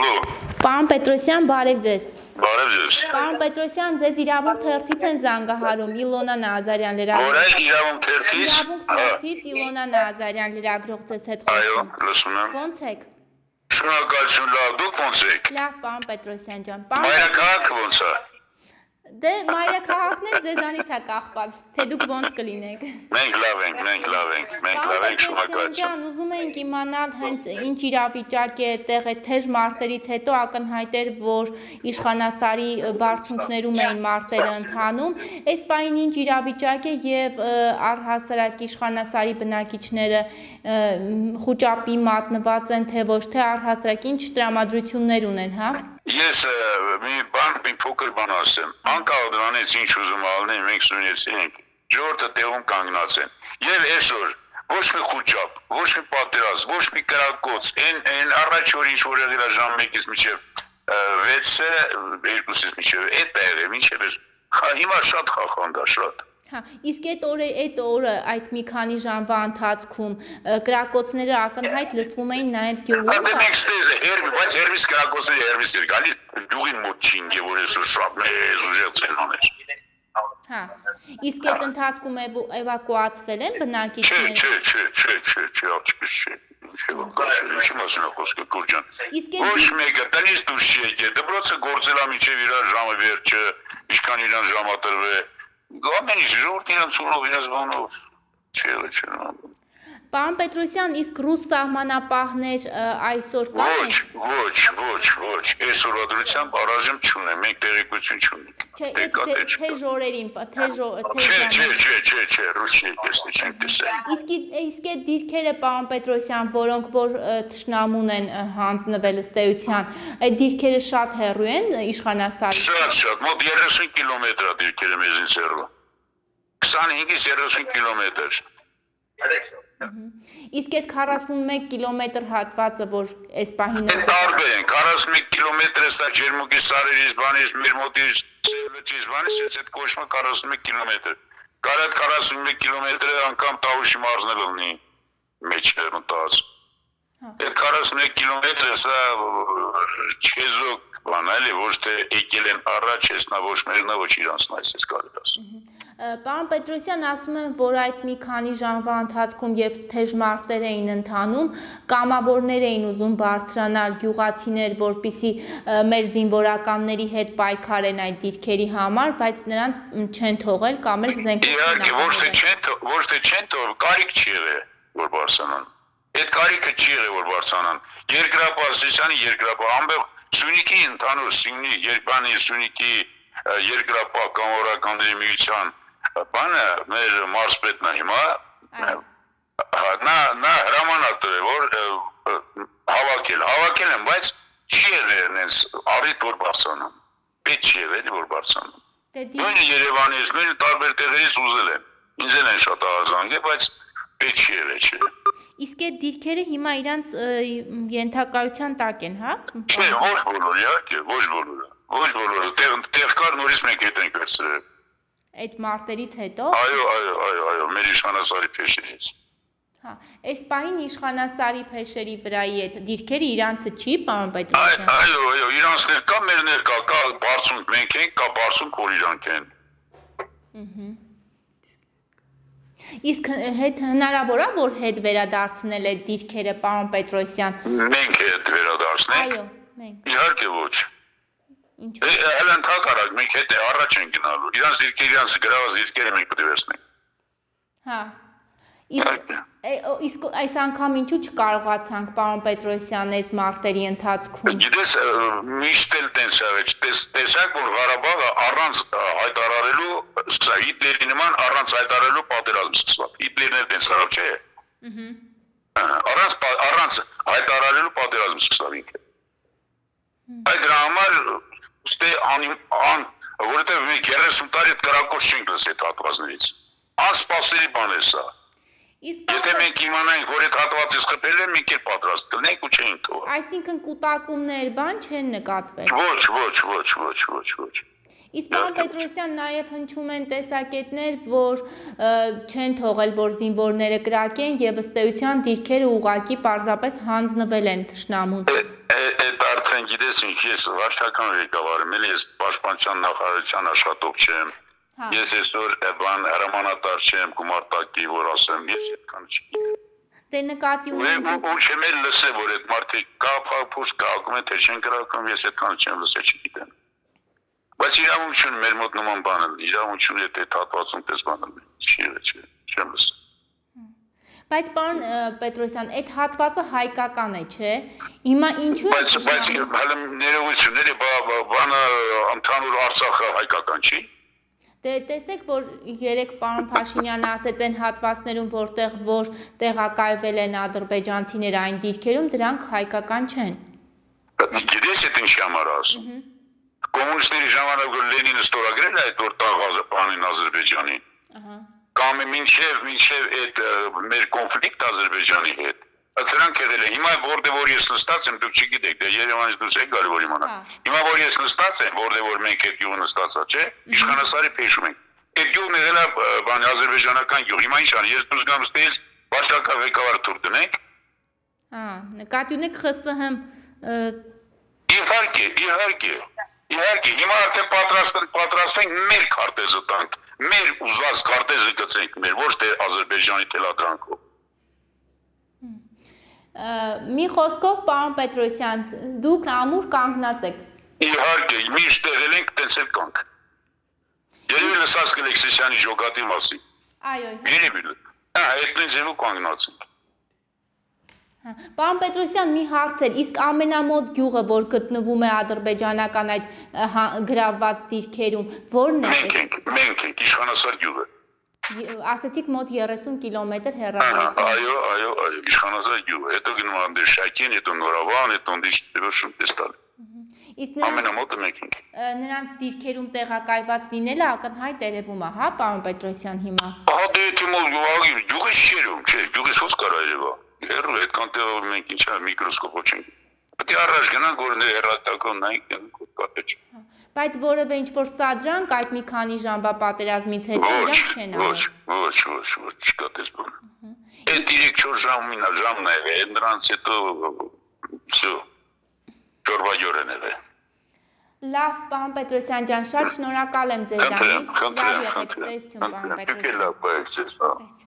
Ալո, Պարոն Պետրոսյան, բարև ձեզ։ բարև ձեզ։ Պարոն Պետրոսյան, ձեզ իրավունք թերթից են զանգահարում Իլոնա Նազարյան լրագրող։ այն իրավունք թերթից։ Իրավունք թերթից Իլոնա Նազարյան լրագրող ձեզ հետ Այո, խոսում։ լսում եմ։ Ոնց եք։ Շնորհակալություն, լավ, դուք ո՞նց եք։ Լավ, պարոն Պետրոսյան ջան։ Պարոն Մայրաքաղաքը ո՞նց է։ Դե մայրաքաղաքն էլ ձեզանից է կախված, թե դուք ոնց կլինեք։ Մենք լավ ենք, մենք լավ ենք, մենք լավ ենք, շնորհակալություն։ Ջան, ուզում էինք իմանալ հենց ինչ իրավիճակ է այդտեղ այդ թեժ մարտերից հետո ակնհայտ էր, որ իշխանասարի բարձունքներում էին մարտերը ընթանում։ Այս պայն ինչ իրավիճակ է եւ առհասարակ իշխանասարի բնակիչները խոճապի մատնված են, թե ոչ թե առհասարակ ինչ տրամադրություններ ունեն, հա։ Ես մի բան, մի փոքր բան ասեմ։ Անկախ դրանից ինչ ուզում ալնի, մենք սունեցինք, ժողովուրդը տեղում կանգնած են։ Եվ այսօր ոչ մի խոճապ, ոչ մի պատերազմ, ոչ մի կրակոց, այն այն առաջ որ ինչ որ եղել է ժամ 1-ից մինչև 6-ը, 2-ից մինչև այդ է եղել, մինչև այս խա հիմա շատ խախանդ է, շատ։ Հա, իսկ այդ օրը այդ օրը այդ մի քանի ժամվա ընթացքում ը, կրակոցները ակնհայտ լսվում էին նաև գյուղում։ Անդե մենք ստեզ հերմի, բայց հերմիս կրակոցների հերմիս էր գալի գյուղին մոտ չինգ եւ որ այսօր շատ մեծ ուժեղ ցենոներ։ Հա։ Իսկ այդ ընթացքում էվակուացվել են բնակիչները։ չէ, չէ, չէ, չէ, չէ, աչքից չէ։ Ինչի՞ մասն է խոսքը Գուրջան։ Ոչ մեկը տնից դուրս չի եկել, դպրոցը գործել է միջև իր ժամը վերջը, ինչքան իրան ժամատրվե։ Ամեն ինչ ժողովուրդ իրան ցունով իրաց բանով։ Չէ, չէ։ Պարոն Պետրոսյան, իսկ ռուս սահմանապահներ այսօր կան։ Ոչ, ոչ, ոչ, ոչ։ Այս օրադրությամբ առայժմ չունեմ, մենք տեղեկություն չունենք։ Չէ, Դե այդ կա, թե- չկա։ թե ժորերին, թե թե Չէ, չէ, չէ, չէ, չէ, ռուսի եկեսնի չենք տեսել։ Իսկ իսկ այդ դիրքերը, պարոն Պետրոսյան, որոնք որ ը, թշնամուն են հանձնվել ըստ էության, այդ դիրքերը շատ հեռու են իշխանասարից։ Շատ շատ, մոտ 30 կիլոմետր է դիրքերը մեզից հեռու։ 25-ից 30 կիլոմետր։ Իսկ այդ 41 կիլոմետր հատվածը, որ այս պահին Են տարբեր են, 41 կիլոմետրը սա Ջերմուկի սարերից բանից, մեր մոտից Սերվեջից բանից, ես այդ կոչումը 41 կիլոմետր։ Կարա այդ 41 կիլոմետրը անգամ Տավուշի մարզն էլ ունի մեջ մտած։ Այդ 41 կիլոմետրը սա չեզոք բան էլի, ոչ թե եկել են առաջ, ես նա ոչ մերնա, ոչ իրանցն այս ես կարելի ասել։ Պարոն Պետրոսյան ասում են, որ այդ մի քանի ժամվա ընթացքում, երբ թեժ մարտեր էին ընթանում, կամավորներ էին ուզում բարձրանալ գյուղացիներ, որպիսի մեր զինվորականների հետ պայքարեն այդ դիրքերի համար, բայց նրանց չեն թողել կամ էլ զենք Իհարկե, ոչ թե չեն, ոչ թե չեն թող, կարիք չի եղել, որ Բարսանան։ Այդ կարիքը չի եղել, որ Բարսանան։ Երկրապահ Սիսյանի երկրապահ ամբողջ Սյունիքի ընդհանուր Սյունի Երբանի Սյունիքի երկրապահ կամավորականների միության բանը մեր մարզպետն է հիմա հա, նա նա հրամանատար է որ հավաքել հավաքել են բայց չի եղել այնպես առիթ որ Բարսանան պետք չի եղել որ Բարսանան Դե Նույնը Երևանից, նույնը տարբեր տեղերից ուզել են։ Ինձ են շատ ահազանգել, բայց պետք չի եղել, չէ։ Իսկ այդ դիրքերը հիմա իրանց ենթակայության տակ են, հա։ Չէ, ոչ բոլորը, իհարկե, ոչ բոլորը։ Ոչ բոլորը։ Տեղ տեղ կար նորից մենք հետ ենք վերցրել։ Այդ մարտերից հետո, Այո, այո, այո, այո, մեր իշխանասարի փեշերից։ հա, այս պահին իշխանասարի փեշերի վրայի այդ դիրքերը իրանցը չի, պարոն Պետրոսյան։ այո, այո, իրանցներ կա, մերներ կա, կա բարձունք մենք ենք, կա բարձունք որ իրանք են։ Իսկ հետ հնարավոր է որ հետ վերադարձնել այդ դիրքերը պարոն Պետրոսյան։ Մենք հետ վերադարձնենք։ Այո, մենք։ Իհարկե ոչ։ Ինչու։ Հələ ընդհակառակ մենք հետ առաջ են գնալու։ Իրանց դիրքերը, իրանց գրաված դիրքերը մենք պետք է վերցնենք։ Հա։ Իսկ այս անգամ ինչու չկարողացանք պարոն Պետրոսյան այս մարտերի ընթացքում։ Գիտես, միշտ էլ տենց եղել, տես, տեսակ որ Ղարաբաղը առանց հայտարարելու, սա Հիտլերի նման առանց հայտարարելու պատերազմ սկսավ։ Հիտլերն էլ տենց արավ, չէ։ Առանց առանց հայտարարելու պատերազմ սկսավ ինքը։ Այդ դրա համար անի ան, որովհետև մենք 30 տարի այդ կրակոց չենք լսել այդ հատվածներից։ Անսպասելի բան է սա։ Եթե մենք իմանայինք, որ այդ հատվածից խփել են, մենք էլ պատրաստ կլինենք ու չէինք թողա։ այսինքն կൂട്ടակումներ բան չեն նկատվել։ Ոչ, ոչ, ոչ, ոչ, ոչ, ոչ։ Իսկ պարոն Պետրոսյան նաև հնչում են տեսակետներ, որ չեն թողել, որ զինվորները կրակեն եւ ըստ էության դիրքերը ուղակի պարզապես հանձնվել են ճշնամուն։ Այդ արդեն գիտես ինչ, ես վարչական ղեկավար եմ, ես պաշտպանության նախարարության աշխատող չեմ։ Հա։ Ես այսօր բան հրամանատար չեմ, գումարտակի, որ ասեմ, ես այդքան չգիտեմ։ Դե նկատի Ու ունեմ ու չեմ էլ լսել, որ այդ մարդիկ կա փափուս կաղում են, թե չեն կրակում, ես այդքան չեմ լսել, չգիտեմ։ Բայց իրավունքություն մեր մոտ նման բան է, իրավունքություն եթե հատվածում պես բան է, չի, չի, չեմ լսել։ Բայց պարոն Պետրոսյան, այդ հատվածը հայկական է, չէ։ Հիմա ինչու է Բայց բայց հələ ներողությունների բանը ընդհանուր Արցախը հայկական չի։ Դե տեսեք, որ երեք պարոն Փաշինյանը ասեց այն հատվածներում, որտեղ որ տեղակայվել են ադրբեջանցիները այն դիրքերում, դրանք հայկական չեն։ Գիտես այդ ինչի համար ասում։ Կոմունիստների ժամանակ Լենինը ստորագրել է այդ որ տաղազը բանին Ադրբեջանի։ Ահա։ Կամ մինչև մինչև այդ մեր կոնֆլիկտ Ադրբեջանի հետ։ Սրանք եղել է։ Հիմա որտեղ որ ես նստած եմ, դուք չգիտեք, դե Երևանից դուրս եք գալի որ իմանա։ Հիմա որ ես նստած եմ, որտեղ որ մենք այդ գյուղը նստածա, չէ՞։ Իշխանասարի փեշում ենք։ Այդ գյուղն եղել է բան ադրբեջանական գյուղ։ Հիմա ինչ անի, ես դուրս գամ ստեից վարչական ղեկավար թուր դնենք։ Հա, նկատի ունեք ԽՍՀՄ Իհարկե, իհարկե։ Իհարկե, հիմա արդեն պատրաստ պատրաստենք մեր քարտեզը տանք, մեր ուզած քարտեզը գցենք մեր, ոչ թե Ադրբեջանի թելադրանքով։ մի խոսքով պարոն Պետրոսյան, դուք ամուր կանգնած եք։ Իհարկե, միշտ եղել ենք տենց էլ կանք։ Երևի լսած կլեք Սիսյանի ժողատի մասին։ Այո։ Երևի։ Հա, այդպես ձևով կանգնած ենք։ Պարոն Պետրոսյան, մի հարց էր, իսկ ամենամոտ գյուղը, որ գտնվում է ադրբեջանական այդ հա- գրավված դիրքերում, ո՞րն է։ Մենք ենք, մենք ենք իշխանասար գյուղը։ Ասացիք մոտ 30 կիլոմետր հեռավորություն։ այո, այո, այո, իշխանասար գյուղը։ Հետո գնում ան դեր Շակին, հետո Նորավան, հետո դիշտը շուն տեստալ։ Իսկ Ամենամոտը մենք ենք։ նրանց դիրքերում տեղակայված լինելը ակնհայտ երևում է, հա, պարոն Պետրոսյան հիմա։ Ահա դե թիմով գյուղի գյուղի շերում, չէ, գյուղի ո՞ս կարա երևա։ Հերո այդքան տեղով մենք ինչա միկրոսկոպով չենք։ Պետք է առաջ գնանք որ հերատակոն նայենք կապը չի։ Բայց որևէ ինչ որ սադրանք այդ մի քանի ժամվա պատերազմից հետո իրար չեն արել։ Ոչ, ոչ, ոչ, ոչ, չկա դες բան։ Այդ 3-4 ժամին ժամն է, նրանց հետո всё։ Ճորվայորեն է։ Լավ, պարոն Պետրոսյան ջան, շատ շնորհակալ եմ ձեզանից։ Խնդրեմ, խնդրեմ, խնդրեմ։ Դուք էլ լավ եք ձեզ։ հա։